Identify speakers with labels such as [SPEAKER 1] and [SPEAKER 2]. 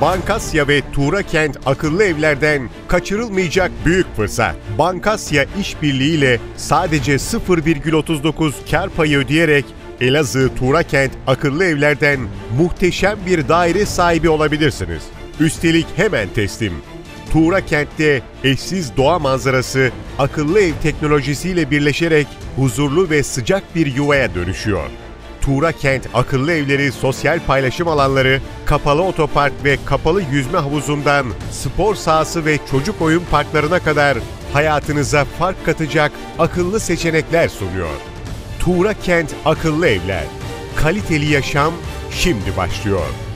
[SPEAKER 1] Bankasya ve Tuğra Kent akıllı evlerden kaçırılmayacak büyük fırsat. Bankasya işbirliği ile sadece 0,39 kar payı ödeyerek Elazığ Tuğra Kent akıllı evlerden muhteşem bir daire sahibi olabilirsiniz. Üstelik hemen teslim. Tuğra Kent'te eşsiz doğa manzarası akıllı ev teknolojisiyle birleşerek huzurlu ve sıcak bir yuvaya dönüşüyor. Tuğra Kent akıllı evleri sosyal paylaşım alanları, kapalı otopark ve kapalı yüzme havuzundan spor sahası ve çocuk oyun parklarına kadar hayatınıza fark katacak akıllı seçenekler sunuyor. Tuğra Kent akıllı evler. Kaliteli yaşam şimdi başlıyor.